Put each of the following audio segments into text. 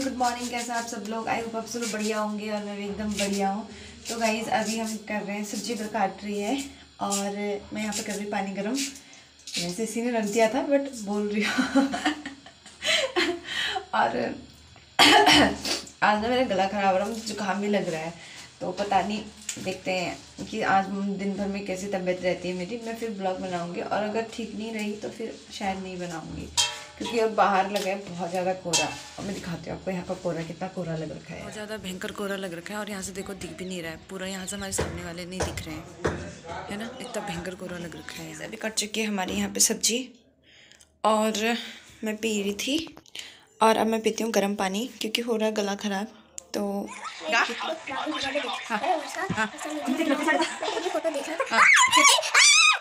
Everyone good morning कैसे आप सब लोग? आई होप आप सब बढ़िया होंगे और मैं भी एकदम बढ़िया हूँ। तो गाइज़ अभी हम कर रहे हैं सब्ज़ी पर काट रही है और मैं यहाँ पे कर रही पानी गर्म। वैसे इसी ने रख दिया था बट बोल रही हूँ। और आज ना मेरा गला खराब हो रहा है, मुझे जुकाम भी लग रहा है। तो पता नहीं, देखते हैं कि आज दिन भर में कैसी तबीयत रहती है मेरी। मैं फिर ब्लॉग बनाऊँगी और अगर ठीक नहीं रही तो फिर शायद नहीं बनाऊँगी। क्योंकि अब बाहर लगा है बहुत ज़्यादा कोहरा। और मैं दिखाती हूँ आपको यहाँ का कोहरा कितना कोहरा लग रखा है। बहुत ज़्यादा भयंकर कोहरा लग रखा है और यहाँ से देखो दिख भी नहीं रहा है। पूरा यहाँ से हमारे सामने वाले नहीं दिख रहे हैं। है ना? इतना भयंकर कोहरा लग रखा है अभी कट चुकी है हमारी यहाँ पे सब्ज़ी। और मैं पी रही थी और अब मैं पीती हूँ गर्म पानी क्योंकि हो रहा है गला ख़राब तो हाँ।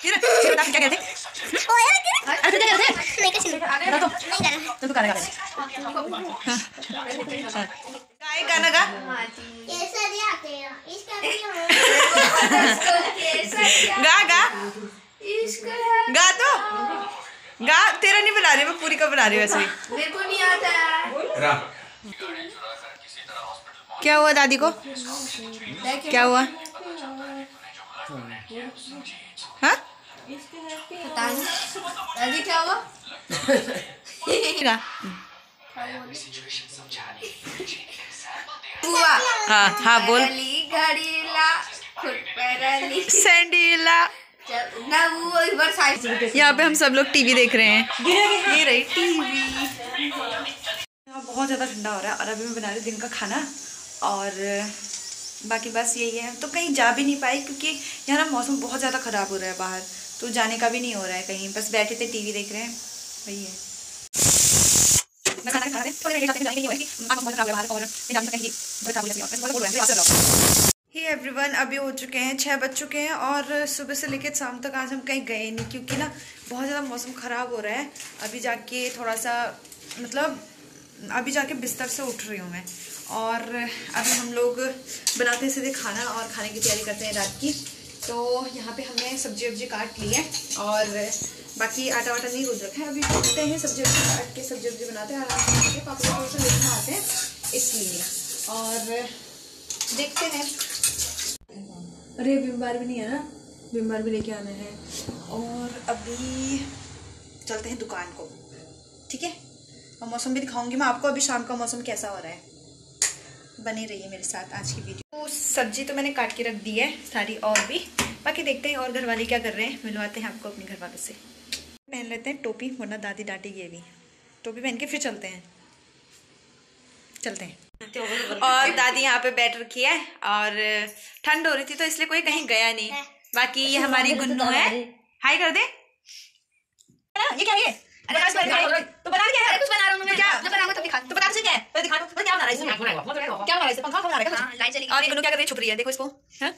फिर फिर बता क्या कहते अरे क्या कहते तो तू गाना गा गाय गाना गा गा गा गा तो गा तेरा नहीं बना रही मैं पूरी का बना रही हूँ वैसे मेरे को नहीं आता है क्या हुआ दादी को क्या हुआ हाँ पता नहीं क्या हुआ हुआ हाँ हाँ बोल। सैंडीला वो यहाँ पे हम सब लोग टीवी देख रहे हैं ये रही टीवी बहुत ज़्यादा ठंडा हो रहा है और अभी मैं बना रही दिन का खाना और बाकी बस यही है। तो कहीं जा भी नहीं पाई क्योंकि यहाँ ना मौसम बहुत ज़्यादा ख़राब हो रहा है बाहर। तो जाने का भी नहीं हो रहा है कहीं। बस बैठे थे टीवी देख रहे हैं। वही है। तो ही एवरीवन अभी हो चुके हैं, छः बज चुके हैं और सुबह से लेकर शाम तक आज हम कहीं गए नहीं क्योंकि ना बहुत ज़्यादा मौसम ख़राब हो रहा है। अभी जाके थोड़ा सा मतलब अभी जाके बिस्तर से उठ रही हूँ मैं। और अभी हम लोग बनाते हैं सीधे खाना और खाने की तैयारी करते हैं रात की। तो यहाँ पे हमने सब्ज़ी वब्जी काट ली है और बाकी आटा वाटा नहीं गूंज रखा है। अभी बनाते हैं सब्ज़ी वब्जी, काट के सब्ज़ी वब्जी बनाते हैं, आराम से पापा थोड़ा सा लेट आते हैं इसलिए। और देखते हैं। अरे बीमार भी नहीं है ना? बीमार भी लेके आना है। और अभी चलते हैं दुकान को। ठीक है? और मौसम भी दिखाऊँगी मैं आपको, अभी शाम का मौसम कैसा हो रहा है। बने रहिए मेरे साथ आज की वीडियो। तो सब्ज़ी तो मैंने काट के रख दी है, सारी और भी। बाकी देखते हैं और घर वाले क्या कर रहे हैं। मिलवाते हैं आपको अपने घर वालों से। पहन लेते हैं टोपी, वरना दादी डांटेगी भी। टोपी पहन के फिर चलते हैं। चलते हैं। और दादी यहाँ पे बैठ रखी है, और ठंड हो रही थी तो इसलिए कोई कहीं गया नहीं। बाकी ये हमारी गुन्नू है। हाई कर दे। ये क्या ये तो बना क्या है। कुछ बना रहा हूँ मैं। क्या? जब बनाऊँगा तब दिखा तो बता मुझे क्या है। तो दिखा तो क्या बना रहा है इसमें क्या बना रहा है पंखा बना रहा है? लाइट चली और ये गुन्नू क्या कर रही है? छुप रही है। देखो इसको। हाँ?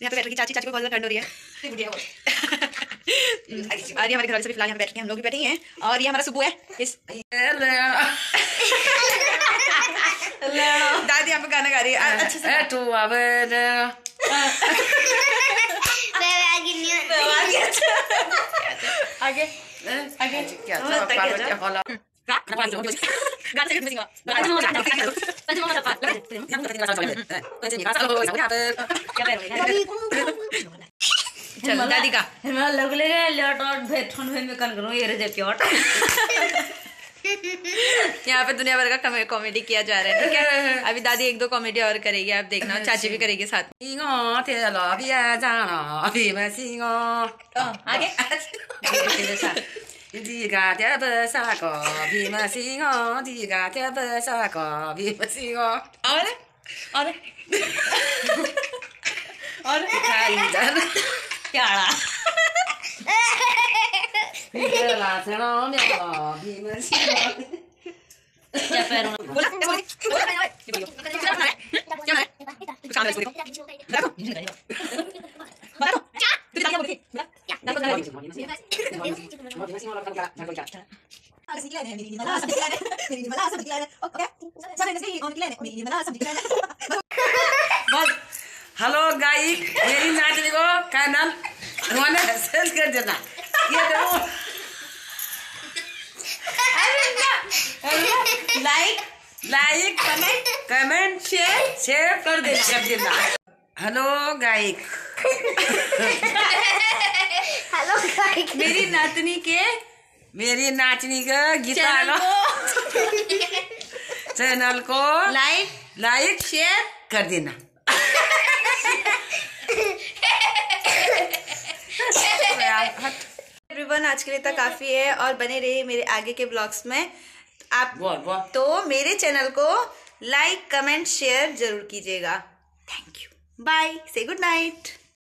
यहाँ पे बैठ रही चाची चाची को बहुत ठंड हो रही है। और ये हमारे घर वाले सभी फ़िलहाल यहाँ बैठ के हम लोग भी बैठे हैं। और ये हमारा सुबह है। इस दादी यहाँ पे गाना गा रही है। अच्छे से आगे आगे क्या चलो दादी का। लगले रे लट और भेठन भे में कन करूँ ये रे जे प्योट यहाँ पे दुनिया भर का कॉमेडी किया जा रहा है ठीक है? अभी दादी एक दो कॉमेडी और करेगी आप देखना चाची भी करेगी साथ आगे। क्या पैर बोला बोला बोला ये बोलो क्या बना है क्या बना है कुछ काम है इसको देखो देखो बता दो तू क्या बोलती हेलो गाई मेरी नाचने को का नाम उन्होंने सेल कर देना ये देखो like like comment comment share share कर देना कर देना हेलो गायक। हेलो गाइस मेरी नातनी के मेरी नाचनी का गीता चैनल को। चैनल को लाइक लाइक शेयर कर देना। एवरीवन आज के लिए तो काफ़ी है और बने रहिए मेरे आगे के ब्लॉग्स में। आप बोल बोल तो मेरे चैनल को लाइक कमेंट शेयर ज़रूर कीजिएगा। थैंक यू बाय से गुड नाइट